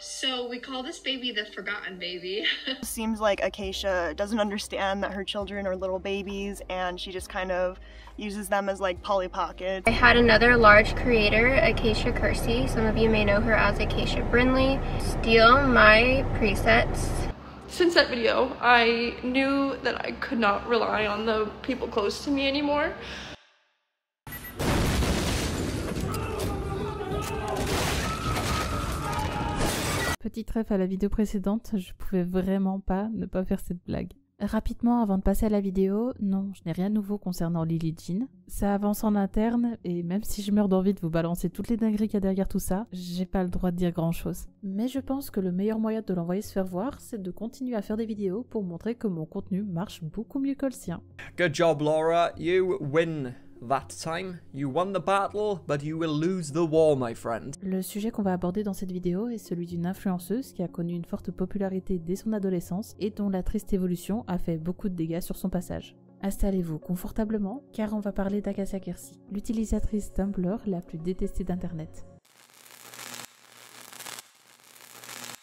So we call this baby the forgotten baby. Seems like Acacia doesn't understand that her children are little babies and she just kind of uses them as like Polly Pockets. I had another large creator, Acacia Kersey, some of you may know her as Acacia Brinley, steal my presets. Since that video, I knew that I could not rely on the people close to me anymore. Petit ref à la vidéo précédente, je pouvais vraiment pas ne pas faire cette blague. Rapidement, avant de passer à la vidéo, non, je n'ai rien de nouveau concernant Lily Jean. Ça avance en interne, et même si je meurs d'envie de vous balancer toutes les dingueries qu'il y a derrière tout ça, j'ai pas le droit de dire grand chose. Mais je pense que le meilleur moyen de l'envoyer se faire voir, c'est de continuer à faire des vidéos pour montrer que mon contenu marche beaucoup mieux que le sien. Good job, Laura. You win that time. You won the battle, but you will lose the war, my friend. Le sujet qu'on va aborder dans cette vidéo est celui d'une influenceuse qui a connu une forte popularité dès son adolescence et dont la triste évolution a fait beaucoup de dégâts sur son passage. Installez-vous confortablement car on va parler d'Acacia Kersey, l'utilisatrice Tumblr la plus détestée d'Internet.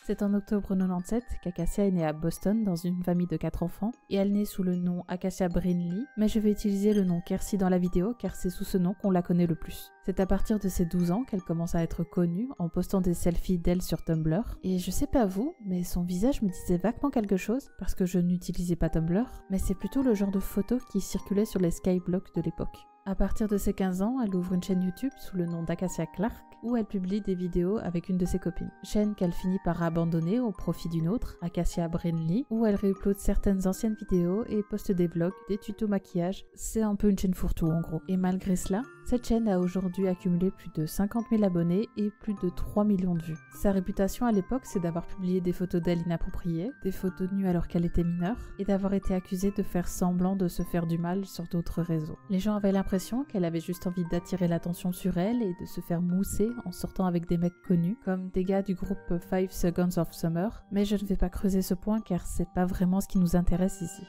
C'est en octobre 97 qu'Acacia est née à Boston dans une famille de 4 enfants et elle naît sous le nom Acacia Brinley, mais je vais utiliser le nom Kersey dans la vidéo car c'est sous ce nom qu'on la connaît le plus. C'est à partir de ses 12 ans qu'elle commence à être connue en postant des selfies d'elle sur Tumblr et je sais pas vous, mais son visage me disait vaguement quelque chose parce que je n'utilisais pas Tumblr, mais c'est plutôt le genre de photo qui circulait sur les skyblocks de l'époque. À partir de ses 15 ans, elle ouvre une chaîne YouTube sous le nom d'Acacia Clark où elle publie des vidéos avec une de ses copines. Chaîne qu'elle finit par abandonner au profit d'une autre, Acacia Brinley, où elle réupload certaines anciennes vidéos et poste des vlogs, des tutos maquillage. C'est un peu une chaîne fourre-tout en gros. Et malgré cela, cette chaîne a aujourd'hui accumulé plus de 50 000 abonnés et plus de 3 millions de vues. Sa réputation à l'époque, c'est d'avoir publié des photos d'elle inappropriées, des photos nues alors qu'elle était mineure, et d'avoir été accusée de faire semblant de se faire du mal sur d'autres réseaux. Les gens avaient l'impression qu'elle avait juste envie d'attirer l'attention sur elle et de se faire mousser en sortant avec des mecs connus, comme des gars du groupe Five Seconds of Summer, mais je ne vais pas creuser ce point car c'est pas vraiment ce qui nous intéresse ici.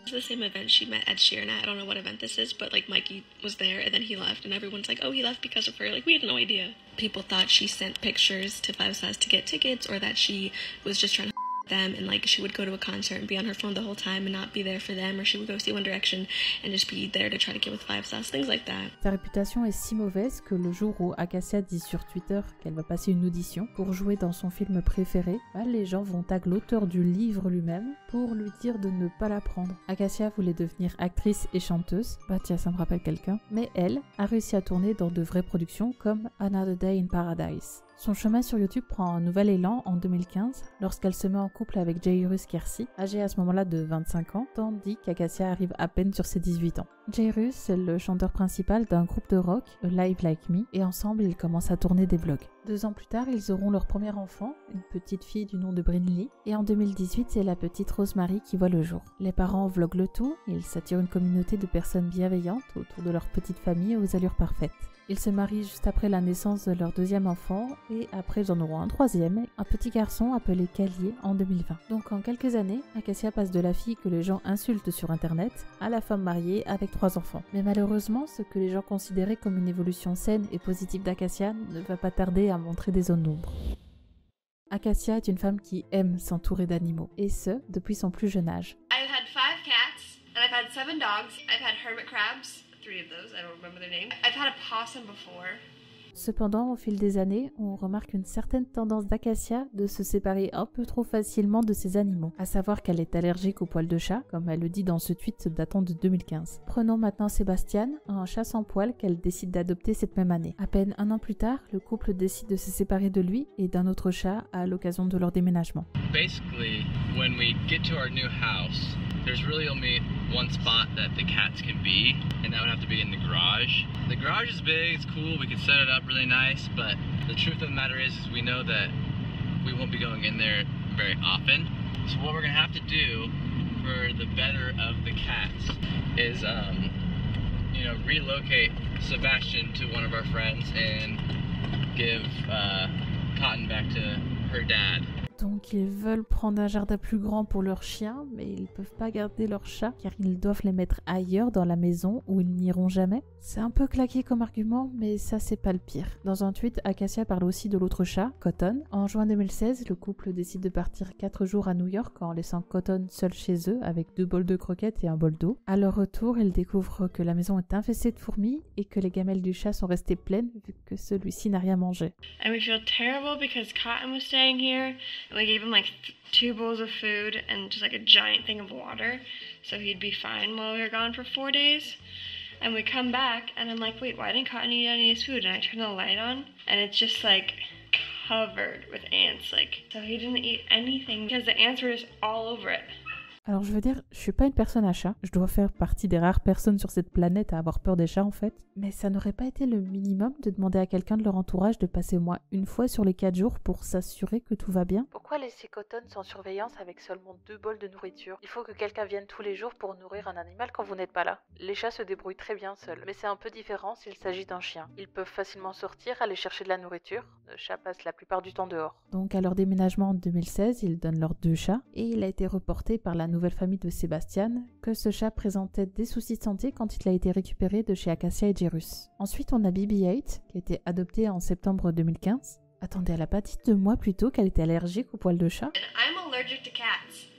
I don't know what event this is, but like Mikey was there and then he left and everyone's like, oh, he left because of her. Like, we no idea. People thought she sent pictures to Five to get tickets or that she was just trying to them and like she would go to a concert and be on her phone the whole time and not be there for them or she would go see One Direction and just be there to try to get with Five things like that. Sa réputation est si mauvaise que le jour où Acacia dit sur Twitter qu'elle va passer une audition pour jouer dans son film préféré, bah, les gens vont tag l'auteur du livre lui-même pour lui dire de ne pas la prendre. Acacia voulait devenir actrice et chanteuse, bah tiens ça me rappelle quelqu'un, mais elle a réussi à tourner dans de vraies productions comme Another Day in Paradise. Son chemin sur YouTube prend un nouvel élan en 2015 lorsqu'elle se met en couple avec Jairus Kersey, âgé à ce moment-là de 25 ans, tandis qu'Acacia arrive à peine sur ses 18 ans. Jairus c'est le chanteur principal d'un groupe de rock, Live Like Me, et ensemble ils commencent à tourner des vlogs. Deux ans plus tard, ils auront leur premier enfant, une petite fille du nom de Brinley, et en 2018, c'est la petite Rosemary qui voit le jour. Les parents vloguent le tout, ils s'attirent une communauté de personnes bienveillantes autour de leur petite famille aux allures parfaites. Ils se marient juste après la naissance de leur deuxième enfant et après ils en auront un troisième, un petit garçon appelé Calier en 2020. Donc en quelques années, Acacia passe de la fille que les gens insultent sur internet à la femme mariée avec trois enfants. Mais malheureusement, ce que les gens considéraient comme une évolution saine et positive d'Acacia ne va pas tarder à montrer des zones d'ombre. Acacia est une femme qui aime s'entourer d'animaux, et ce, depuis son plus jeune âge. Cats dogs. Hermit crabs, three of those, I don't remember their name. I've had a possum before. Cependant, au fil des années, on remarque une certaine tendance d'Acacia de se séparer un peu trop facilement de ses animaux, à savoir qu'elle est allergique aux poils de chat, comme elle le dit dans ce tweet datant de 2015. Prenons maintenant Sébastien, un chat sans poils qu'elle décide d'adopter cette même année. À peine un an plus tard, le couple décide de se séparer de lui et d'un autre chat à l'occasion de leur déménagement. basically, when we get to our new house, there's really only one spot that the cats can be, and that would have to be in the garage. The garage is big, it's cool, we can set it up really nice, but the truth of the matter is, is we know that we won't be going in there very often. So what we're gonna have to do for the better of the cats is, um, you know, relocate Sebastian to one of our friends and give uh, Cotton back to her dad. Donc ils veulent prendre un jardin plus grand pour leur chien, mais ils peuvent pas garder leur chat car ils doivent les mettre ailleurs dans la maison où ils n'iront jamais. C'est un peu claqué comme argument, mais ça c'est pas le pire. Dans un tweet, Acacia parle aussi de l'autre chat, Cotton. En juin 2016, le couple décide de partir 4 jours à New York en laissant Cotton seul chez eux avec deux bols de croquettes et un bol d'eau. À leur retour, ils découvrent que la maison est infestée de fourmis et que les gamelles du chat sont restées pleines vu que celui-ci n'a rien mangé. Feel terrible because Cotton was staying here and we gave him like two bowls of food and just like a giant thing of water so he'd be fine while we were gone for four days. And we come back and I'm like, wait, why didn't Cotton eat any of his food? And I turn the light on and it's just like covered with ants. Like, so he didn't eat anything because the ants were just all over it. Alors je veux dire, je suis pas une personne à chat, je dois faire partie des rares personnes sur cette planète à avoir peur des chats en fait, mais ça n'aurait pas été le minimum de demander à quelqu'un de leur entourage de passer au moins une fois sur les 4 jours pour s'assurer que tout va bien Pourquoi laisser Cotton sans surveillance avec seulement deux bols de nourriture? Il faut que quelqu'un vienne tous les jours pour nourrir un animal quand vous n'êtes pas là. Les chats se débrouillent très bien seuls, mais c'est un peu différent s'il s'agit d'un chien. Ils peuvent facilement sortir, aller chercher de la nourriture. Le chat passe la plupart du temps dehors. Donc à leur déménagement en 2016, ils donnent leurs deux chats et il a été reporté par la nouvelle famille de Sébastien que ce chat présentait des soucis de santé quand il a été récupéré de chez Acacia et Jerus. Ensuite, on a BB-8 qui a été adoptée en septembre 2015. Attendez, elle a pas dit deux mois plus tôt qu'elle était allergique aux poils de chat? I'm allergic to cats.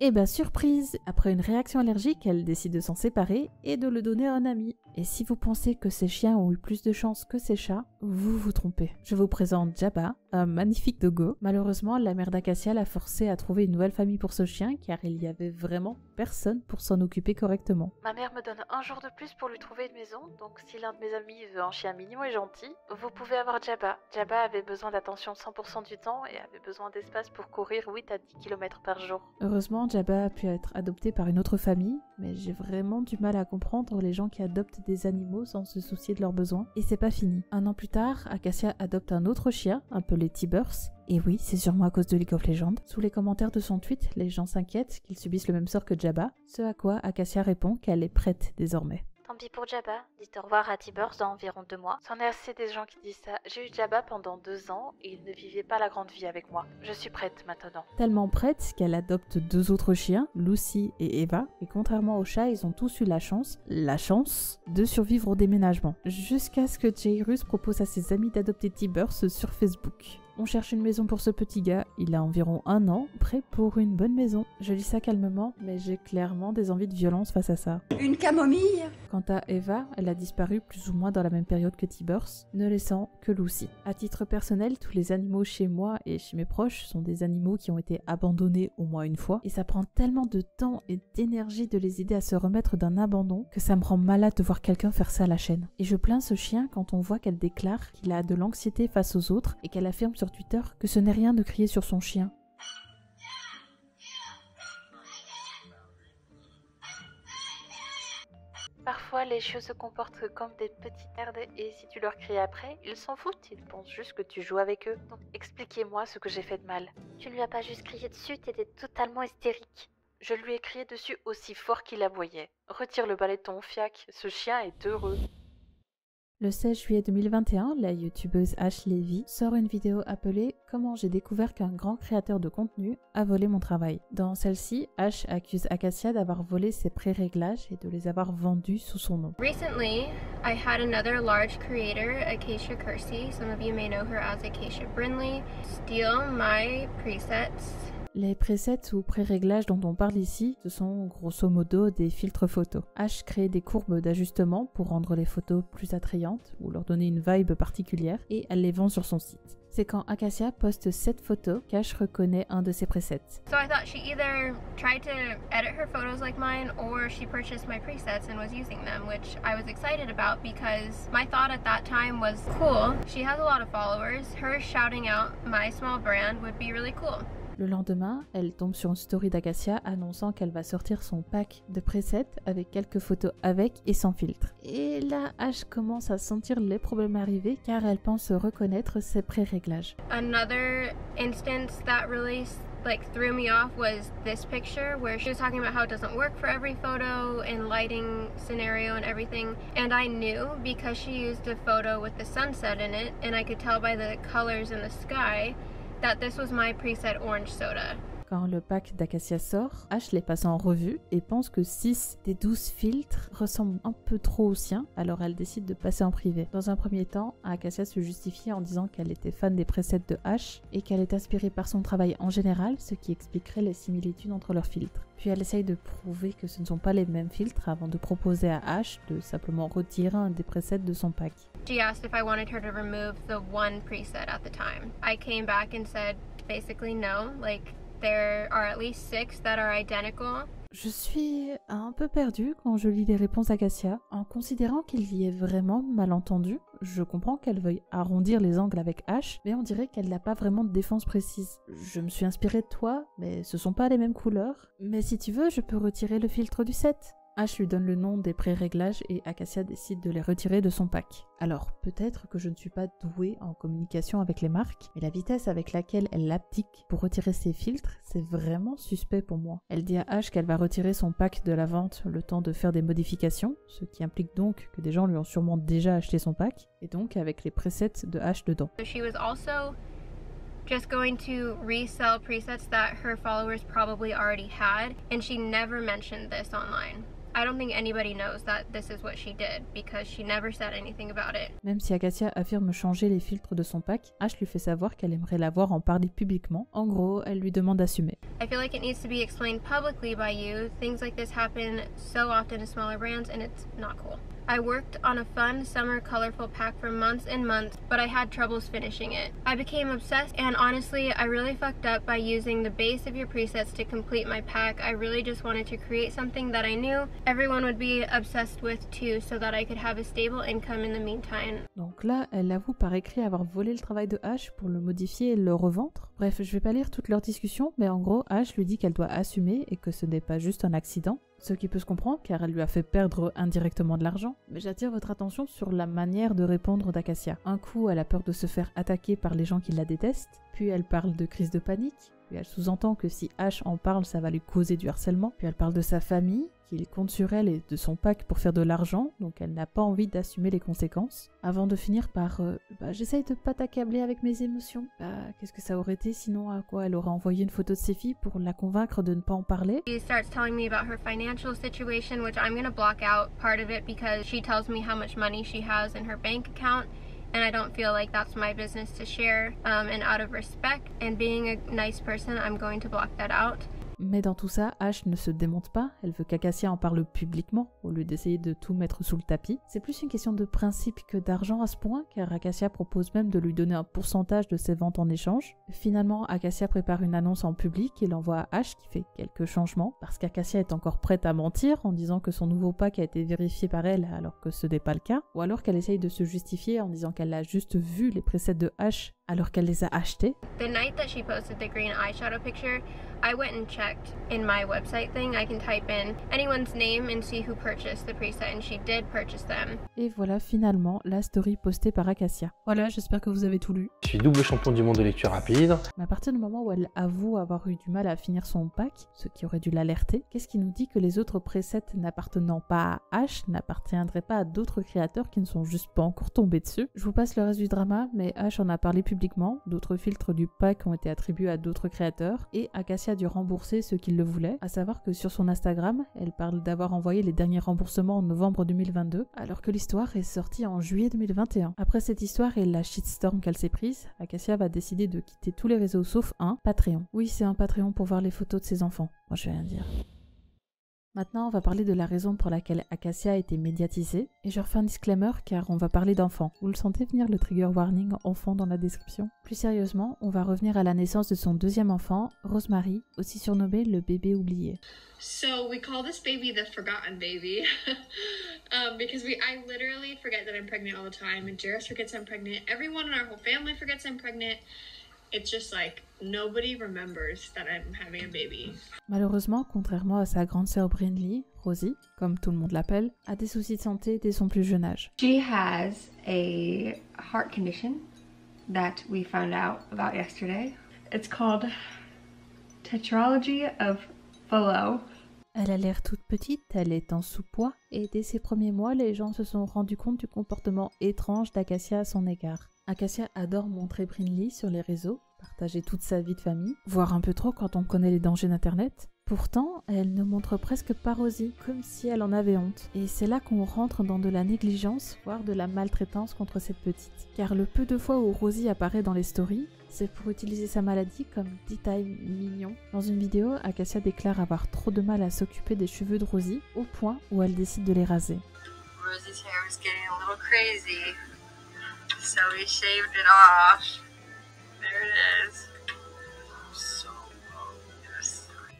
Et bah surprise Après une réaction allergique, elle décide de s'en séparer et de le donner à un ami. Et si vous pensez que ces chiens ont eu plus de chance que ces chats, vous vous trompez. Je vous présente Jabba, un magnifique dogo. Malheureusement, la mère d'Acacia l'a forcé à trouver une nouvelle famille pour ce chien car il y avait vraiment personne pour s'en occuper correctement. Ma mère me donne un jour de plus pour lui trouver une maison, donc si l'un de mes amis veut un chien mignon et gentil, vous pouvez avoir Jabba. Jabba avait besoin d'attention 100% du temps et avait besoin d'espace pour courir 8 à 10 km par jour. Heureusement, Jabba a pu être adopté par une autre famille, mais j'ai vraiment du mal à comprendre les gens qui adoptent des animaux sans se soucier de leurs besoins. Et c'est pas fini. Un an plus tard, Acacia adopte un autre chien, T-Burst. Et oui, c'est sûrement à cause de League of Legends. Sous les commentaires de son tweet, les gens s'inquiètent qu'ils subissent le même sort que Jabba, ce à quoi Acacia répond qu'elle est prête désormais. Tant pis pour Jabba, dites au revoir à T-Burst dans environ deux mois. C'en est assez des gens qui disent ça. J'ai eu Jabba pendant deux ans et il ne vivait pas la grande vie avec moi. Je suis prête maintenant. Tellement prête qu'elle adopte deux autres chiens, Lucy et Eva, et contrairement aux chats, ils ont tous eu la chance, la chance, de survivre au déménagement. Jusqu'à ce que Jairus propose à ses amis d'adopter T-Burst sur Facebook. On cherche une maison pour ce petit gars, il a environ un an, prêt pour une bonne maison. Je lis ça calmement, mais j'ai clairement des envies de violence face à ça. Une camomille? Quant à Eva, elle a disparu plus ou moins dans la même période que T-Burst, ne laissant que Lucy. À titre personnel, tous les animaux chez moi et chez mes proches sont des animaux qui ont été abandonnés au moins une fois, et ça prend tellement de temps et d'énergie de les aider à se remettre d'un abandon que ça me rend malade de voir quelqu'un faire ça à la chaîne. Et je plains ce chien quand on voit qu'elle déclare qu'il a de l'anxiété face aux autres et qu'elle affirme sur Twitter que ce n'est rien de crier sur son chien. Parfois, les chiots se comportent comme des petites merdes et si tu leur cries après, ils s'en foutent, ils pensent juste que tu joues avec eux. Donc expliquez-moi ce que j'ai fait de mal. Tu ne lui as pas juste crié dessus, t'étais totalement hystérique. Je lui ai crié dessus aussi fort qu'il aboyait. Retire le balai de ton fiac, ce chien est heureux. Le 16 juillet 2021, la youtubeuse Ash Levy sort une vidéo appelée Comment j'ai découvert qu'un grand créateur de contenu a volé mon travail. Dans celle-ci, Ash accuse Acacia d'avoir volé ses pré-réglages et de les avoir vendus sous son nom. Recently, I had another large creator, Acacia Kersey, some of you may know her as Acacia Brinley, steal my presets les presets ou pré-réglages dont on parle ici, ce sont grosso modo des filtres photos. H crée des courbes d'ajustement pour rendre les photos plus attrayantes ou leur donner une vibe particulière et elle les vend sur son site. C'est quand Acacia poste cette photo qu'Ash reconnaît un de ses presets. So I thought she either tried to edit her photos like mine or she purchased my presets and was using them, which I was excited about because my thought at that time was cool. She has a lot of followers. Her shouting out my small brand would be really cool. Le lendemain, elle tombe sur une story d'Acacia annonçant qu'elle va sortir son pack de presets avec quelques photos avec et sans filtre. Et là, Ash commence à sentir les problèmes arriver car elle pense reconnaître ses pré-réglages. Another instance that really like threw me off was this picture where she was talking about how it doesn't work for every photo and lighting scenario and everything and I knew because she used a photo with the sunset in it and I could tell by the colors in the sky that this was my preset orange soda. Quand le pack d'Acacia sort, Ash les passe en revue et pense que 6 des 12 filtres ressemblent un peu trop aux siens, alors elle décide de passer en privé. Dans un premier temps, Acacia se justifie en disant qu'elle était fan des presets de Ash et qu'elle est inspirée par son travail en général, ce qui expliquerait les similitudes entre leurs filtres. Puis elle essaye de prouver que ce ne sont pas les mêmes filtres avant de proposer à Ash de simplement retirer un des presets de son pack. She asked if I wanted her to remove the one preset at the time. I came back and said basically no, like there are at least six that are identical. Je suis un peu perdue quand je lis les réponses d'Acacia. En considérant qu'il y ait vraiment malentendu, je comprends qu'elle veuille arrondir les angles avec H, mais on dirait qu'elle n'a pas vraiment de défense précise. Je me suis inspirée de toi, mais ce sont pas les mêmes couleurs. Mais si tu veux, je peux retirer le filtre du set. Ash lui donne le nom des pré-réglages et Acacia décide de les retirer de son pack. Alors peut-être que je ne suis pas douée en communication avec les marques, mais la vitesse avec laquelle elle l'applique pour retirer ses filtres, c'est vraiment suspect pour moi. Elle dit à Ash qu'elle va retirer son pack de la vente le temps de faire des modifications, ce qui implique donc que des gens lui ont sûrement déjà acheté son pack, et donc avec les presets de Ash dedans. She was also just going to resell presets that her followers probably already had, and she never mentioned this online. I don't think anybody knows that this is what she did because she never said anything about it. Même si Acacia affirme changer les filtres de son pack, Ash lui fait savoir qu'elle aimerait la voir en parler publiquement. En gros, elle lui demande d'assumer. I feel like it needs to be explained publicly by you. Things like this happen so often to smaller brands and it's not cool. I worked on a fun summer colorful pack for months and months, but I had troubles finishing it. I became obsessed and honestly, I really fucked up by using the base of your presets to complete my pack. I really just wanted to create something that I knew everyone would be obsessed with too so that I could have a stable income in the meantime. Donc là, elle avoue par écrit avoir volé le travail de Ash pour le modifier et le revendre. Bref, je vais pas lire toute leur discussion, mais en gros, Ash lui dit qu'elle doit assumer et que ce n'est pas juste un accident. Ce qui peut se comprendre car elle lui a fait perdre indirectement de l'argent, mais j'attire votre attention sur la manière de répondre d'Acacia. Un coup, elle a peur de se faire attaquer par les gens qui la détestent, puis elle parle de crise de panique, elle sous-entend que si Ash en parle, ça va lui causer du harcèlement, puis elle parle de sa famille, qu'il compte sur elle et de son pack pour faire de l'argent, donc elle n'a pas envie d'assumer les conséquences, avant de finir par euh, bah, j'essaye de pas t'accabler avec mes émotions. Bah, qu'est-ce que ça aurait été sinon? À quoi elle aurait envoyé une photo de ses filles pour la convaincre de ne pas en parler? Starts telling me about her financial situation, which I'm gonna block out part of it because she tells me how much money she has in her bank account. And I don't feel like that's my business to share. Um, and out of respect and being a nice person, I'm going to block that out. Mais dans tout ça, Ash ne se démonte pas, elle veut qu'Acacia en parle publiquement, au lieu d'essayer de tout mettre sous le tapis. C'est plus une question de principe que d'argent à ce point, car Acacia propose même de lui donner un pourcentage de ses ventes en échange. Finalement, Acacia prépare une annonce en public et l'envoie à Ash qui fait quelques changements, parce qu'Acacia est encore prête à mentir en disant que son nouveau pack a été vérifié par elle alors que ce n'est pas le cas, ou alors qu'elle essaye de se justifier en disant qu'elle a juste vu les presets de Ash alors qu'elle les a achetés. The night that she posted the green eyeshadow picture, I went and checked in my website thing. I can type in anyone's name and see who purchased the preset, and she did purchase them. Et voilà finalement la story postée par Acacia. Voilà, j'espère que vous avez tout lu. Je suis double champion du monde de lecture rapide. Mais à partir du moment où elle avoue avoir eu du mal à finir son pack, ce qui aurait dû l'alerter, qu'est-ce qui nous dit que les autres presets n'appartenant pas à H n'appartiendraient pas à d'autres créateurs qui ne sont juste pas encore tombés dessus? Je vous passe le reste du drama, mais H en a parlé publiquement, d'autres filtres du pack ont été attribués à d'autres créateurs, et Acacia a dû rembourser ceux qui le voulaient, à savoir que sur son Instagram, elle parle d'avoir envoyé les derniers remboursements en novembre 2022, alors que l'histoire est sortie en juillet 2021. Après cette histoire et la shitstorm qu'elle s'est prise, Acacia va décider de quitter tous les réseaux sauf un, Patreon. Oui, c'est un Patreon pour voir les photos de ses enfants. Moi, je vais rien dire. Maintenant, on va parler de la raison pour laquelle Acacia a été médiatisée. Et je refais un disclaimer car on va parler d'enfants. Vous le sentez venir le trigger warning enfant dans la description Plus sérieusement, on va revenir à la naissance de son deuxième enfant, Rosemary, aussi surnommé le bébé oublié. So we call this baby the forgotten baby, um, because we I literally forget that I'm pregnant all the time, and Jairus forgets I'm pregnant. Everyone in our whole family forgets I'm pregnant. It's just like nobody remembers that I'm having a baby. Malheureusement, contrairement à sa grande sœur Brindley, Rosie, comme tout le monde l'appelle, a des soucis de santé dès son plus jeune âge. She has a heart condition that we found out about yesterday. It's called Tetralogy of Fallot. Elle a l'air toute petite, elle est en sous-poids, et dès ses premiers mois, les gens se sont rendus compte du comportement étrange d'Acacia à son égard. Acacia adore montrer Brinley sur les réseaux, partager toute sa vie de famille, voire un peu trop quand on connaît les dangers d'Internet. Pourtant, elle ne montre presque pas Rosie, comme si elle en avait honte. Et c'est là qu'on rentre dans de la négligence, voire de la maltraitance contre cette petite. Car le peu de fois où Rosie apparaît dans les stories, c'est pour utiliser sa maladie comme détail mignon. Dans une vidéo, Acacia déclare avoir trop de mal à s'occuper des cheveux de Rosie, au point où elle décide de les raser. Rosie's hair was getting a little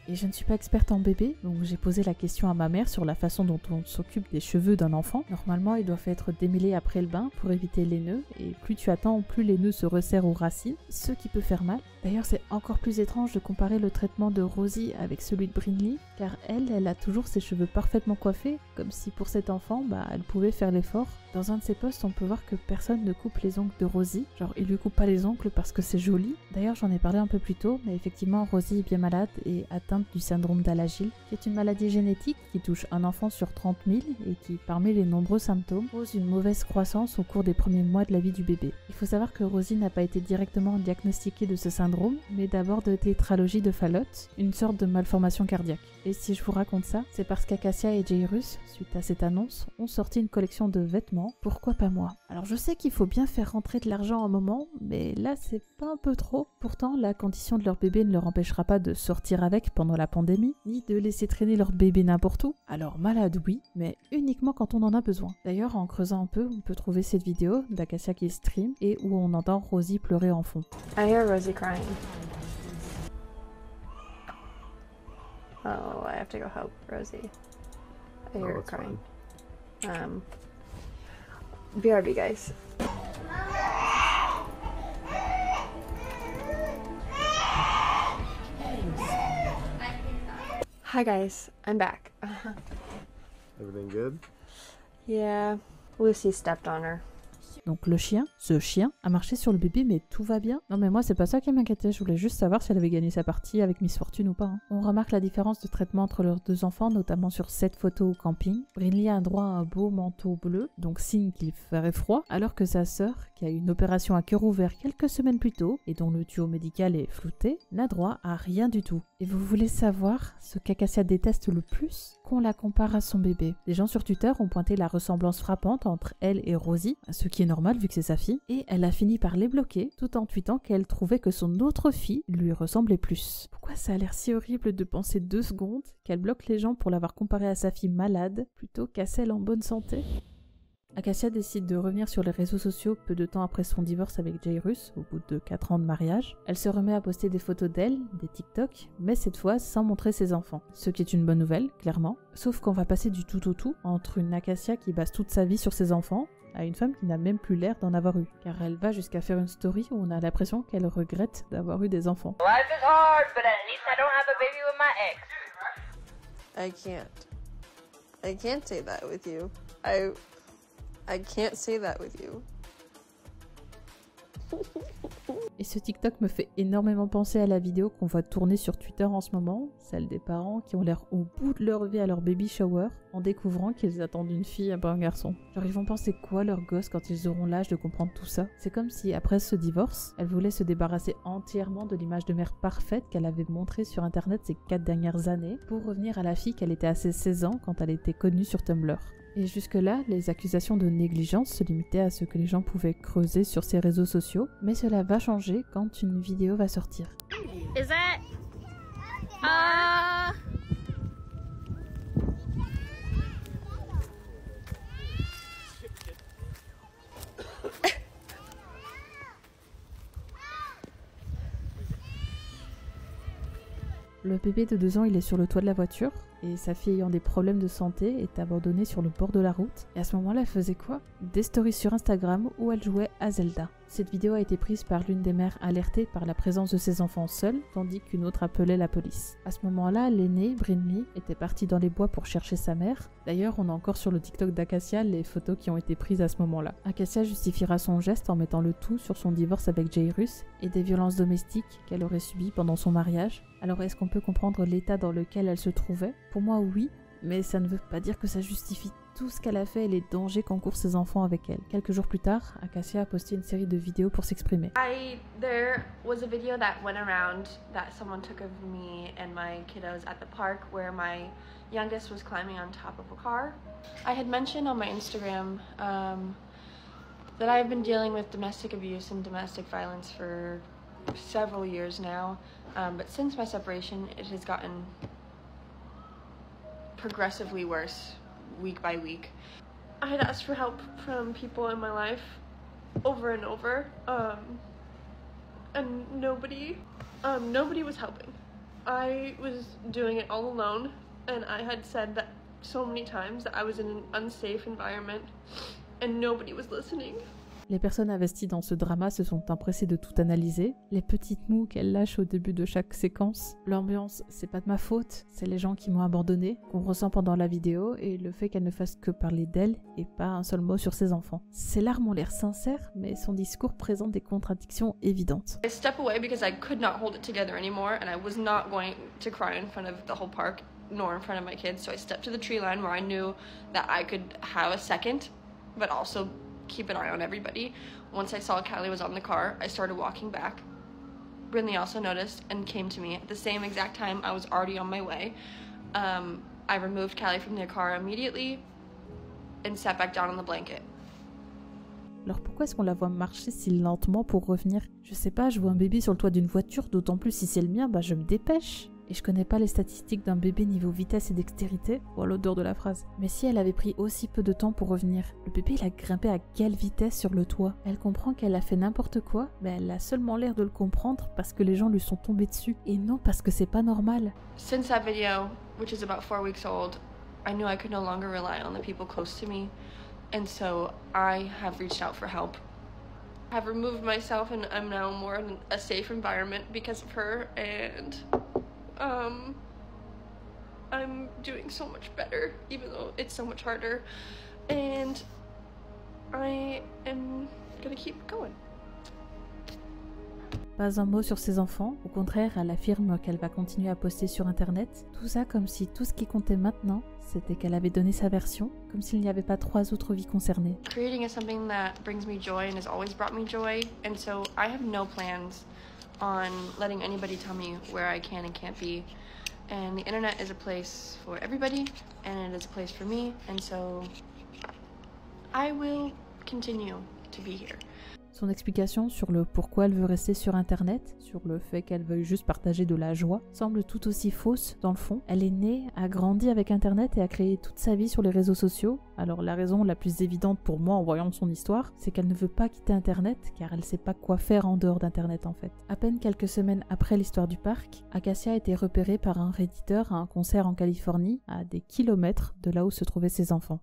Et je ne suis pas experte en bébé, donc j'ai posé la question à ma mère sur la façon dont on s'occupe des cheveux d'un enfant. Normalement, ils doivent être démêlés après le bain pour éviter les nœuds, et plus tu attends, plus les nœuds se resserrent aux racines, ce qui peut faire mal. D'ailleurs, c'est encore plus étrange de comparer le traitement de Rosie avec celui de Brinley, car elle, elle a toujours ses cheveux parfaitement coiffés, comme si pour cet enfant, bah, elle pouvait faire l'effort. Dans un de ses posts, on peut voir que personne ne coupe les ongles de Rosie. Genre, il lui coupe pas les ongles parce que c'est joli. D'ailleurs, j'en ai parlé un peu plus tôt, mais effectivement, Rosie est bien malade et atteinte du syndrome d'Alagil, qui est une maladie génétique qui touche un enfant sur 30 000 et qui, parmi les nombreux symptômes, cause une mauvaise croissance au cours des premiers mois de la vie du bébé. Il faut savoir que Rosie n'a pas été directement diagnostiquée de ce syndrome, mais d'abord de tétralogie de Fallot, une sorte de malformation cardiaque. Et si je vous raconte ça, c'est parce qu'Acacia et Jairus, suite à cette annonce, ont sorti une collection de vêtements. Pourquoi pas moi? Alors je sais qu'il faut bien faire rentrer de l'argent un moment, mais là c'est pas un peu trop. Pourtant, la condition de leur bébé ne leur empêchera pas de sortir avec pendant la pandémie, ni de laisser traîner leur bébé n'importe où. Alors malade oui, mais uniquement quand on en a besoin. D'ailleurs, en creusant un peu, on peut trouver cette vidéo d'Acacia qui stream et où on entend Rosie pleurer en fond. I hear Rosie crying. Oh, I have to go help Rosie. I hear Oh, her it's crying. Um, BRB, guys. Hi, guys. I'm back. Everything good? yeah, Lucy stepped on her. Donc le chien, ce chien, a marché sur le bébé mais tout va bien Non mais moi c'est pas ça qui m'inquiétait, je voulais juste savoir si elle avait gagné sa partie avec Miss Fortune ou pas. hein. On remarque la différence de traitement entre leurs deux enfants, notamment sur cette photo au camping. Brinley a droit à un beau manteau bleu, donc signe qu'il ferait froid, alors que sa sœur, qui a eu une opération à cœur ouvert quelques semaines plus tôt, et dont le duo médical est flouté, n'a droit à rien du tout. Et vous voulez savoir ce qu'Acacia déteste le plus? Qu'on la compare à son bébé. Les gens sur Twitter ont pointé la ressemblance frappante entre elle et Rosie, ce qui est normal vu que c'est sa fille, et elle a fini par les bloquer tout en tweetant qu'elle trouvait que son autre fille lui ressemblait plus. Pourquoi ça a l'air si horrible de penser deux secondes qu'elle bloque les gens pour l'avoir comparée à sa fille malade plutôt qu'à celle en bonne santé? Acacia décide de revenir sur les réseaux sociaux peu de temps après son divorce avec Jairus, au bout de 4 ans de mariage. Elle se remet à poster des photos d'elle, des TikTok, mais cette fois sans montrer ses enfants. Ce qui est une bonne nouvelle, clairement. Sauf qu'on va passer du tout au tout entre une Acacia qui base toute sa vie sur ses enfants à une femme qui n'a même plus l'air d'en avoir eu. Car elle va jusqu'à faire une story où on a l'impression qu'elle regrette d'avoir eu des enfants. Life is hard, but at least I don't have a baby with my ex. I can't. I can't say that with you. I I can't say that with you. Et ce TikTok me fait énormément penser à la vidéo qu'on voit tourner sur Twitter en ce moment, celle des parents qui ont l'air au bout de leur vie à leur baby shower en découvrant qu'ils attendent une fille et pas un garçon. Genre ils vont penser quoi leurs gosses quand ils auront l'âge de comprendre tout ça? C'est comme si après ce divorce, elle voulait se débarrasser entièrement de l'image de mère parfaite qu'elle avait montrée sur internet ces 4 dernières années pour revenir à la fille qu'elle était à ses 16 ans quand elle était connue sur Tumblr. Et jusque-là, les accusations de négligence se limitaient à ce que les gens pouvaient creuser sur ces réseaux sociaux, mais cela va changer quand une vidéo va sortir. Is that? Uh. Le bébé de 2 ans, il est sur le toit de la voiture, et sa fille ayant des problèmes de santé est abandonnée sur le bord de la route. Et à ce moment-là, elle faisait quoi? Des stories sur Instagram où elle jouait à Zelda. Cette vidéo a été prise par l'une des mères alertées par la présence de ses enfants seuls, tandis qu'une autre appelait la police. À ce moment-là, l'aînée, Brinley, était partie dans les bois pour chercher sa mère. D'ailleurs, on a encore sur le TikTok d'Acacia les photos qui ont été prises à ce moment-là. Acacia justifiera son geste en mettant le tout sur son divorce avec Jairus et des violences domestiques qu'elle aurait subies pendant son mariage. Alors est-ce qu'on peut comprendre l'état dans lequel elle se trouvait? Pour moi, oui, mais ça ne veut pas dire que ça justifie tout ce qu'elle a fait et les dangers qu'encourent ses enfants avec elle. Quelques jours plus tard, Acacia a posté une série de vidéos pour s'exprimer. I there was a video that went around that someone took of me and my kiddos at the park where my youngest was climbing on top of a car. I had mentioned on my Instagram um, that I've been dealing with domestic abuse and domestic violence for several years now, um, but since my separation, it has gotten progressively worse week by week. I had asked for help from people in my life over and over, um, and nobody, um, nobody was helping. I was doing it all alone, and I had said that so many times that I was in an unsafe environment, and nobody was listening. Les personnes investies dans ce drama se sont empressées de tout analyser. Les petites moues qu'elle lâche au début de chaque séquence. L'ambiance, c'est pas de ma faute, c'est les gens qui m'ont abandonné, qu'on ressent pendant la vidéo, et le fait qu'elle ne fasse que parler d'elle et pas un seul mot sur ses enfants. Ses larmes ont l'air sincères, mais son discours présente des contradictions évidentes. Step away because I could not hold it together anymore, and I was not going to cry in front of the whole park, nor in front of my kids. So I stepped to the tree line where I knew that I could have a second, but also keep an eye on everybody. Once I saw Callie was on the car, I started walking back. Brinley also noticed and came to me at the same exact time I was already on my way. Um, I removed Callie from the car immediately and sat back down on the blanket. Alors pourquoi est-ce qu'on la voit marcher si lentement pour revenir Je sais pas, je vois un bébé sur le toit d'une voiture, d'autant plus si c'est le mien, bah je me dépêche. Et je connais pas les statistiques d'un bébé niveau vitesse et dextérité, ou à l'odeur de la phrase. Mais si elle avait pris aussi peu de temps pour revenir, le bébé il a grimpé à quelle vitesse sur le toit? Elle comprend qu'elle a fait n'importe quoi, mais elle a seulement l'air de le comprendre parce que les gens lui sont tombés dessus, et non parce que c'est pas normal. Since that video, which is about four weeks old, I knew I could no longer rely on the people close to me, and so I have reached out for help. I've removed myself, and I'm now more in a safe environment because of her, and um, I'm doing so much better, even though it's so much harder, and I am gonna keep going. Pas un mot sur ses enfants, au contraire, elle affirme qu'elle va continuer à poster sur internet. Tout ça comme si tout ce qui comptait maintenant, c'était qu'elle avait donné sa version, comme s'il n'y avait pas trois autres vies concernées. Creating is something that brings me joy and has always brought me joy, and so I have no plans on letting anybody tell me where I can and can't be. And the internet is a place for everybody, and it is a place for me, and so I will continue to be here. Son explication sur le pourquoi elle veut rester sur Internet, sur le fait qu'elle veuille juste partager de la joie, semble tout aussi fausse dans le fond. Elle est née, a grandi avec Internet et a créé toute sa vie sur les réseaux sociaux. Alors la raison la plus évidente pour moi en voyant son histoire, c'est qu'elle ne veut pas quitter Internet car elle sait pas quoi faire en dehors d'Internet en fait. À peine quelques semaines après l'histoire du parc, Acacia a été repérée par un redditeur à un concert en Californie, à des kilomètres de là où se trouvaient ses enfants.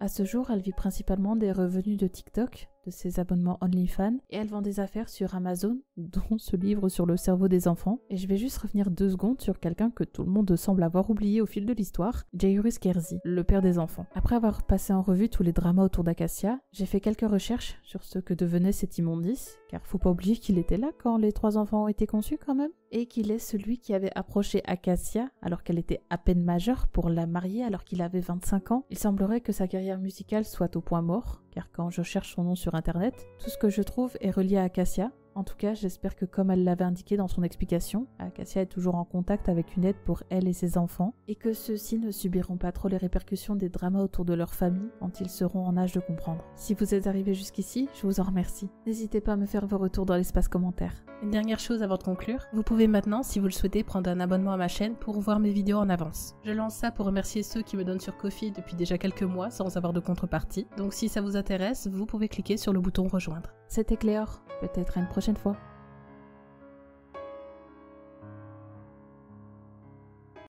À ce jour, elle vit principalement des revenus de TikTok, de ses abonnements OnlyFans, et elle vend des affaires sur Amazon, dont ce livre sur le cerveau des enfants. Et je vais juste revenir deux secondes sur quelqu'un que tout le monde semble avoir oublié au fil de l'histoire, Jairus Kerzi, le père des enfants. Après avoir passé en revue tous les dramas autour d'Acacia, j'ai fait quelques recherches sur ce que devenait cet immondice, car faut pas oublier qu'il était là quand les trois enfants ont été conçus quand même, et qu'il est celui qui avait approché Acacia alors qu'elle était à peine majeure pour la marier alors qu'il avait 25 ans. Il semblerait que sa carrière musicale soit au point mort, car quand je cherche son nom sur internet, tout ce que je trouve est relié à Acacia. En tout cas, j'espère que comme elle l'avait indiqué dans son explication, Acacia est toujours en contact avec une aide pour elle et ses enfants, et que ceux-ci ne subiront pas trop les répercussions des dramas autour de leur famille quand ils seront en âge de comprendre. Si vous êtes arrivé jusqu'ici, je vous en remercie. N'hésitez pas à me faire vos retours dans l'espace commentaire. Une dernière chose avant de conclure, vous pouvez maintenant, si vous le souhaitez, prendre un abonnement à ma chaîne pour voir mes vidéos en avance. Je lance ça pour remercier ceux qui me donnent sur Kofi depuis déjà quelques mois sans avoir de contrepartie. Donc si ça vous intéresse, vous pouvez cliquer sur le bouton rejoindre. C'était Cléor, peut-être une prochaine fois.